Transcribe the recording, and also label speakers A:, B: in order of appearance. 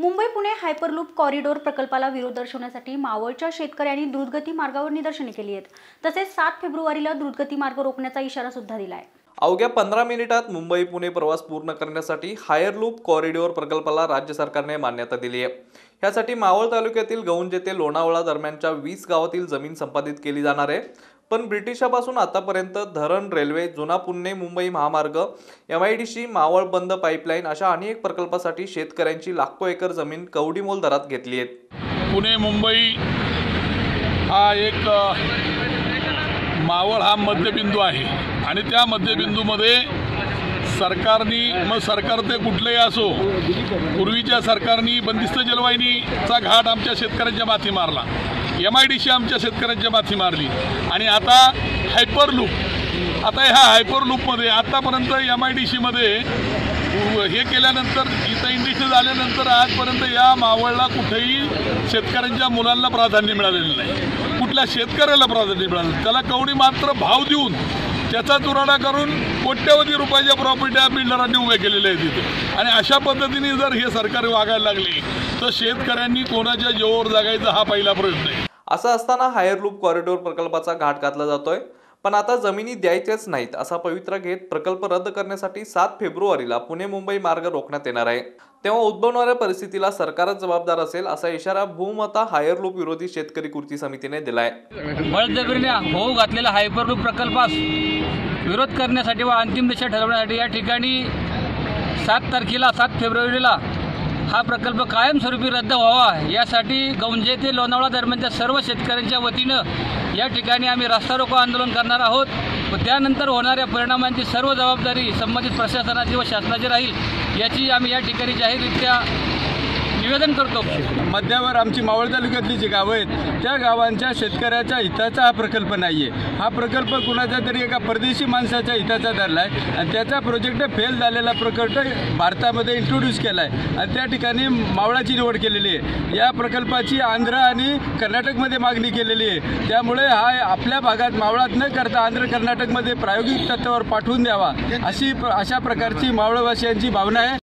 A: Mumbai Pune Hyperloop corridor प्रकल्पाला विरोध दर्शवण्यासाठी मावळच्या शेतकऱ्यांनी द्रुतगती मार्गावर निदर्शने केली आहेत. तसेच सात फेब्रुवारीला द्रुतगती मार्ग रोखण्याचा इशारा सुद्धा दिला आहे
B: अवघ्या पंधरा मिनिटात मुंबई पुणे प्रवास पूर्ण करण्यासाठी हायर लूप कॉरिडॉर प्रकल्पाला राज्य सरकारने मान्यता दिली आहे. यासाठी मावळ तालुक्यातील गौंज येथे लोणावळा दरम्यानच्या वीस गावातील जमीन संपादित केली जाणार आहे. पण ब्रिटिशापासून आतापर्यंत धरण रेल्वे जुना पुणे मुंबई महामार्ग M I D C Maval बंद पाईपलाईन अशा अनेक प्रकल्पासाठी शेतकऱ्यांची लाखो एकर जमीन कवडीमोल दरात घेतली आहे
C: पुणे मुंबई हा एक मावळ हा मध्यबिंदू आहे. आणि त्या मध्यबिंदूमध्ये सरकारनी मग सरकार ते कुठलंही असो पूर्वीच्या सरकारनी बंदिस्त जलवाहिनीचा घाट आमच्या शेतकऱ्यांच्या माथी मारला. एम आय डी सी आमच्या शेतकऱ्यांच्या माथी मारली. आणि आता हायपर लूप आता ह्या हायपर लूपमध्ये आत्तापर्यंत एम आय डी सीमध्ये हे केल्यानंतर इथं इंडस्ट्री झाल्यानंतर आजपर्यंत या मावळला कुठेही शेतकऱ्यांच्या मुलांना प्राधान्य मिळालेलं नाही. कुठल्या शेतकऱ्याला प्राधान्य मिळालं त्याला कवडी मात्र भाव देऊन त्याचा तुराडा करून कोट्यवधी रुपयाच्या प्रॉपर्ट्या बिल्डरांनी उभ्या केलेल्या आहेत तिथे आणि अशा पद्धतीने जर हे सरकार वागायला लागले तर शेतकऱ्यांनी कोणाच्या जीवावर जगायचा हा पहिला प्रश्न आहे.
B: असं असताना हायर लूप कॉरिडॉर प्रकल्पाचा घाट घातला जातोय. पण आता जमिनी द्यायच्याच नाहीत असा पवित्रा घेत प्रकल्प रद्द करण्यासाठी सात फेब्रुवारीला पुणे मुंबई मार्ग रोखण्यात येणार आहे. तेव्हा उद्भवणाऱ्या परिस्थितीला सरकारच जबाबदार असेल असा इशारा भूमता हायर लूप विरोधी शेतकरी कृती समितीने दिलाय.
D: बळजबरीने होऊ घातलेला हायपरलूप प्रकल्पास विरोध करण्यासाठी व अंतिम दिशा ठरवण्यासाठी या ठिकाणी सात तारखेला सात फेब्रुवारीला हा प्रकल्प कायमस्वरूपी रद्द व्हावा. यासाठी गौंजे ते लोणावळा दरम्यानच्या सर्व शेतकऱ्यांच्या वतीनं या ठिकाणी आम्ही रास्ता रोको आंदोलन करणार आहोत. व त्यानंतर होणाऱ्या परिणामांची सर्व जबाबदारी संबंधित प्रशासनाची व शासनाची राहील याची आम्ही या ठिकाणी जाहीररित्या निवेदन करतो
E: मध्यावर आमची मावळ तालुक्यातली जी गावं आहेत त्या गावांच्या शेतकऱ्याच्या हिताचा हा प्रकल्प नाही आहे हा प्रकल्प कुणाचा तरी एका परदेशी माणसाच्या हिताचा धरला आहे आणि त्याचा प्रोजेक्ट फेल झालेला प्रकल्प भारतामध्ये इंट्रोड्यूस केला आहे आणि त्या ठिकाणी मावळाची निवड केलेली आहे. या प्रकल्पाची आंध्र आणि कर्नाटकमध्ये मागणी केलेली आहे. त्यामुळे हा आपल्या भागात मावळात न करता आंध्र कर्नाटकमध्ये प्रायोगिक तत्वावर पाठवून द्यावा अशी अशा प्रकारची मावळवासियांची भावना आहे.